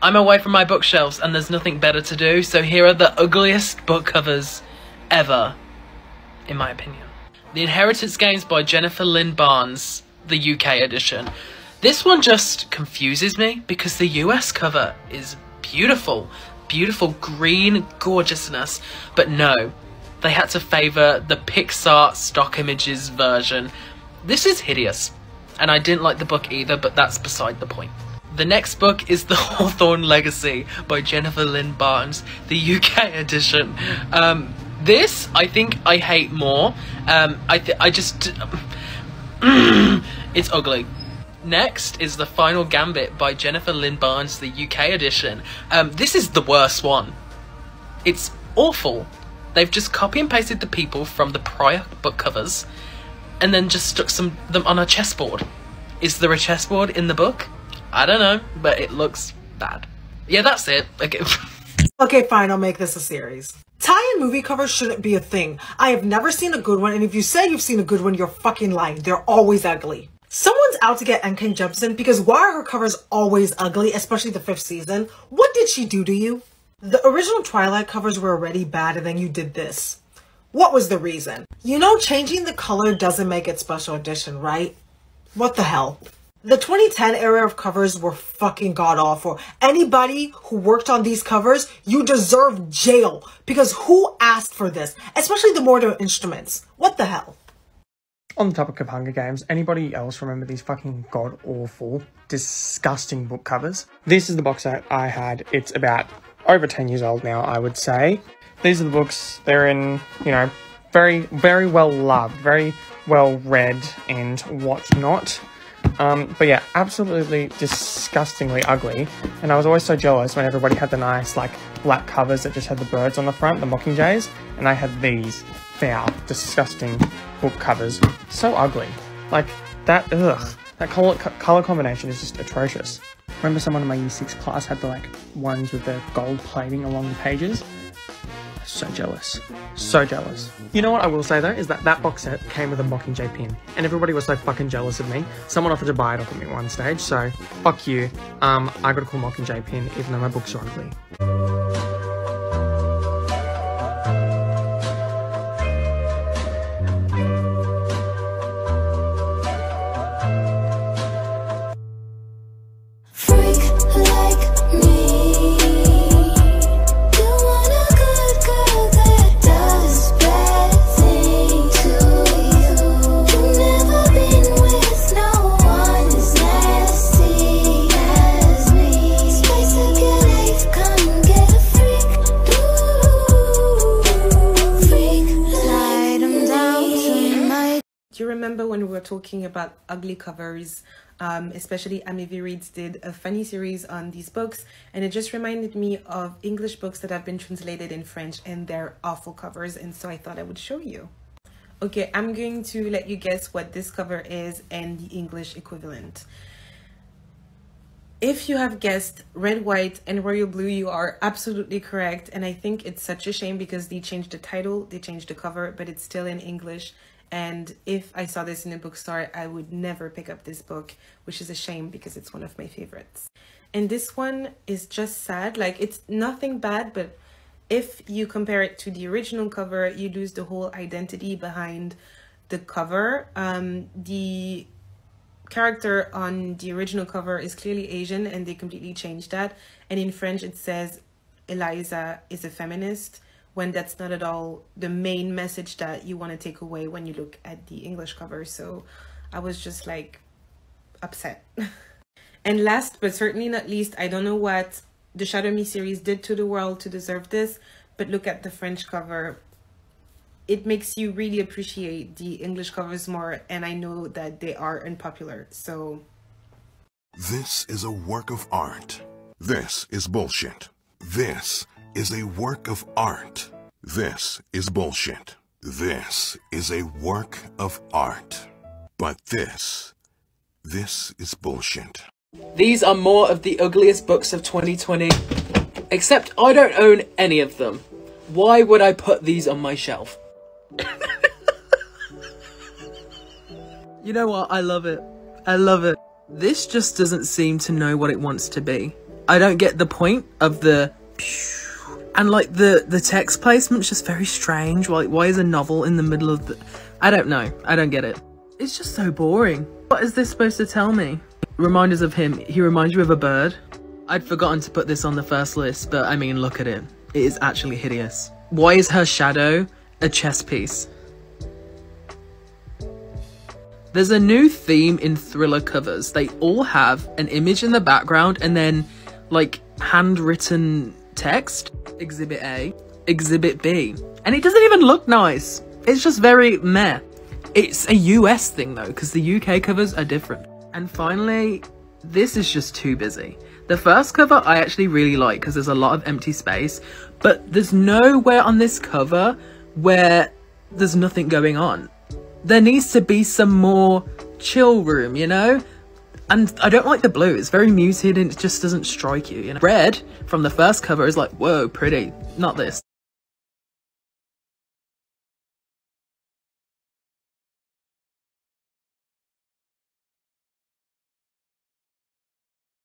I'm away from my bookshelves and there's nothing better to do, so here are the ugliest book covers ever, in my opinion. The Inheritance Games by Jennifer Lynn Barnes, the UK edition. This one just confuses me because the US cover is beautiful, beautiful green gorgeousness, but no, they had to favour the Pixar stock images version. This is hideous, and I didn't like the book either, but that's beside the point. The next book is The Hawthorne Legacy by Jennifer Lynn Barnes, the UK edition. Um, this, I think I hate more. Um, I, I just... it's ugly. Next is The Final Gambit by Jennifer Lynn Barnes, the UK edition. Um, this is the worst one. It's awful. They've just copy and pasted the people from the prior book covers and then just stuck some them on a chessboard. Is there a chessboard in the book? I don't know, but it looks bad. Yeah, that's it. Okay. okay, fine, I'll make this a series. Tie-in movie covers shouldn't be a thing. I have never seen a good one, and if you say you've seen a good one, you're fucking lying. They're always ugly. Someone's out to get N.K. Jemisin because why are her covers always ugly, especially the fifth season? What did she do to you? The original Twilight covers were already bad and then you did this. What was the reason? You know changing the color doesn't make it special edition, right? What the hell? The 2010 era of covers were fucking god awful. Anybody who worked on these covers, you deserve jail because who asked for this? Especially the modern instruments. What the hell? on the topic of Hunger Games, anybody else remember these fucking god awful, disgusting book covers? This is the box set I had. It's about over 10 years old now, I would say. These are the books. They're in, you know, very, very well loved, very well read and whatnot. Um, but yeah, absolutely disgustingly ugly. And I was always so jealous when everybody had the nice, like, black covers that just had the birds on the front, the Mockingjays, and I had these foul, disgusting book covers. So ugly. Like, that, ugh. That color, color combination is just atrocious. Remember someone in my year 6 class had the, like, ones with the gold plating along the pages? So jealous. So jealous. You know what I will say though, is that that box set came with a Mockingjay pin, and everybody was so fucking jealous of me. Someone offered to buy it off of me one stage, so fuck you. Um, I got a cool Mockingjay pin, even though my books are ugly. Talking about ugly covers, um, especially Amivi Reads did a funny series on these books, and it just reminded me of English books that have been translated in French and they're awful covers, and so I thought I would show you. Okay, I'm going to let you guess what this cover is and the English equivalent. If you have guessed red, white, and royal blue, you are absolutely correct. And I think it's such a shame because they changed the title, they changed the cover, but it's still in English. And if I saw this in a bookstore, I would never pick up this book, which is a shame because it's one of my favorites. And this one is just sad. Like, it's nothing bad, but if you compare it to the original cover, you lose the whole identity behind the cover. Um, the character on the original cover is clearly Asian and they completely changed that. And in French, it says Eliza is a feminist when that's not at all the main message that you want to take away when you look at the English cover. So I was just like upset. and last but certainly not least, I don't know what the Shatter Me series did to the world to deserve this, but look at the French cover. It makes you really appreciate the English covers more, and I know that they are unpopular, so... This is a work of art. This is bullshit. This is a work of art. This is bullshit. This is a work of art. But this, this is bullshit. These are more of the ugliest books of 2020. Except I don't own any of them. Why would I put these on my shelf? you know what? I love it. I love it. This just doesn't seem to know what it wants to be. I don't get the point of the and like the the text placement's just very strange. Like why is a novel in the middle of the I don't know. I don't get it. It's just so boring. What is this supposed to tell me? Reminders of him. He reminds you of a bird. I'd forgotten to put this on the first list, but I mean, look at it. It is actually hideous. Why is her shadow a chess piece? There's a new theme in thriller covers. They all have an image in the background and then like handwritten text. Exhibit A, Exhibit B. And it doesn't even look nice. It's just very meh. It's a US thing though, because the UK covers are different. And finally, this is just too busy. The first cover I actually really like because there's a lot of empty space, but there's nowhere on this cover where there's nothing going on. There needs to be some more chill room, you know? And I don't like the blue, it's very muted and it just doesn't strike you, you know? Red from the first cover is like, whoa, pretty. Not this.